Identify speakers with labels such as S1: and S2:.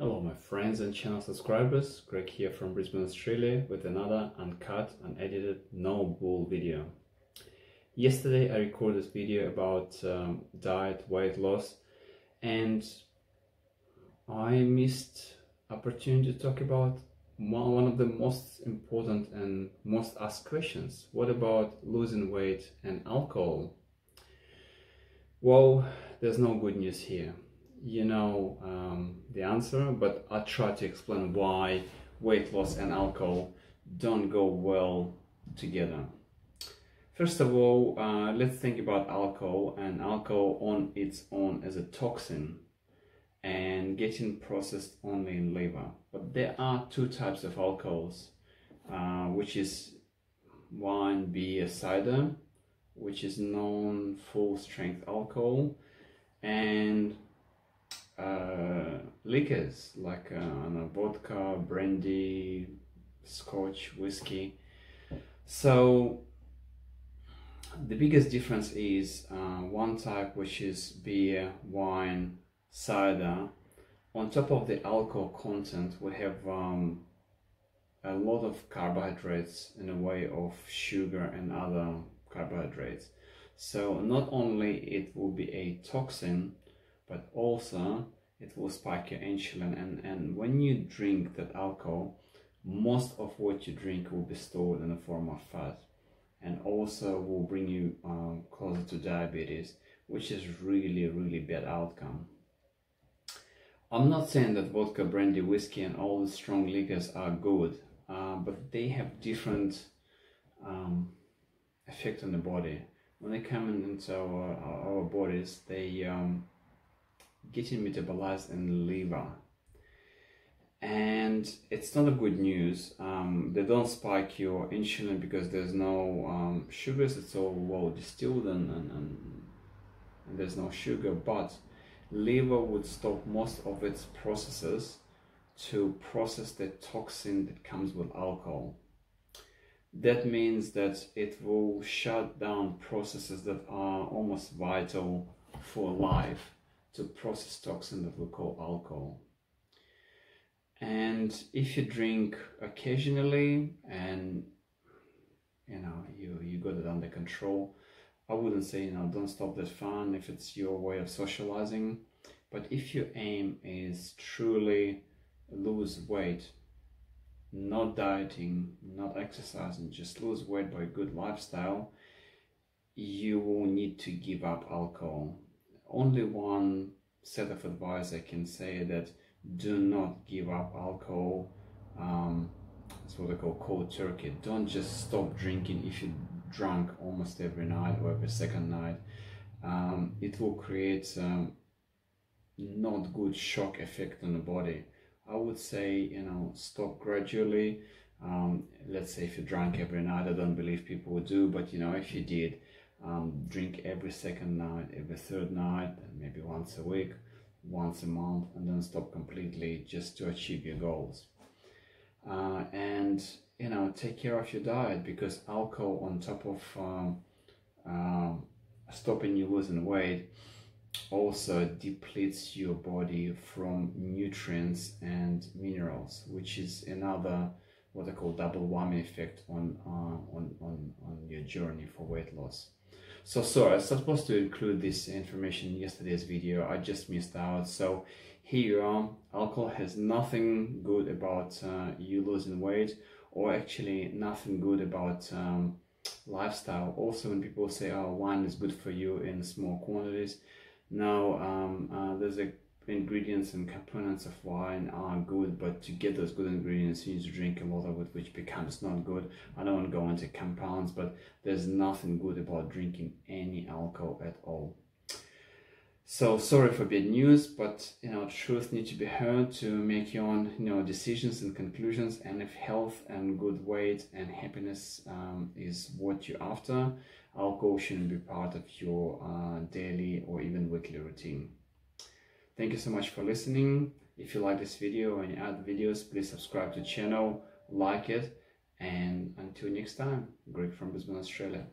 S1: Hello my friends and channel subscribers, Greg here from Brisbane, Australia with another uncut, unedited, no bull video. Yesterday I recorded this video about um, diet, weight loss and I missed opportunity to talk about one of the most important and most asked questions. What about losing weight and alcohol? Well, there's no good news here. You know um, the answer, but I'll try to explain why weight loss and alcohol don't go well together. First of all, uh, let's think about alcohol and alcohol on its own as a toxin and getting processed only in liver. But there are two types of alcohols, uh, which is wine, beer, cider, which is non full strength alcohol, and uh, liquors like uh, vodka, brandy, scotch, whiskey. So the biggest difference is uh, one type which is beer, wine, cider. On top of the alcohol content, we have um, a lot of carbohydrates in a way of sugar and other carbohydrates. So not only it will be a toxin, but also it will spike your insulin. And, and when you drink that alcohol, most of what you drink will be stored in the form of fat and also will bring you um, closer to diabetes, which is really, really bad outcome. I'm not saying that vodka, brandy, whiskey and all the strong liquors are good, uh, but they have different um, effect on the body. When they come into our, our bodies, they um, getting metabolized in liver. And it's not a good news. Um, they don't spike your insulin because there's no um, sugars. It's all well distilled and, and, and there's no sugar. But liver would stop most of its processes to process the toxin that comes with alcohol. That means that it will shut down processes that are almost vital for life to process toxin that we call alcohol. And if you drink occasionally and you know you, you got it under control, I wouldn't say you know don't stop that fun if it's your way of socializing. But if your aim is truly lose weight, not dieting, not exercising, just lose weight by good lifestyle, you will need to give up alcohol only one set of advice I can say that do not give up alcohol. Um, what I call cold turkey. Don't just stop drinking if you drunk almost every night or every second night. Um, it will create um, not good shock effect on the body. I would say, you know, stop gradually. Um, let's say if you drank every night, I don't believe people would do, but you know, if you did, um, drink every second night, every third night, maybe once a week, once a month, and then stop completely just to achieve your goals. Uh, and you know, take care of your diet because alcohol, on top of um, uh, stopping you losing weight, also depletes your body from nutrients and minerals, which is another what I call double whammy effect on, uh, on, on, on your journey for weight loss. So sorry, I was supposed to include this information in yesterday's video. I just missed out. So here you are. Alcohol has nothing good about uh, you losing weight or actually nothing good about um, lifestyle. Also, when people say, oh, wine is good for you in small quantities. Now, um, uh, there's a ingredients and components of wine are good, but to get those good ingredients, you need to drink a lot of it, which becomes not good. I don't want to go into compounds, but there's nothing good about drinking any alcohol at all. So sorry for bad news, but you know, truth needs to be heard to make your own you know decisions and conclusions. And if health and good weight and happiness um, is what you're after, alcohol shouldn't be part of your uh, daily or even weekly routine. Thank you so much for listening. If you like this video any other videos, please subscribe to the channel, like it, and until next time, Greg from Brisbane, Australia.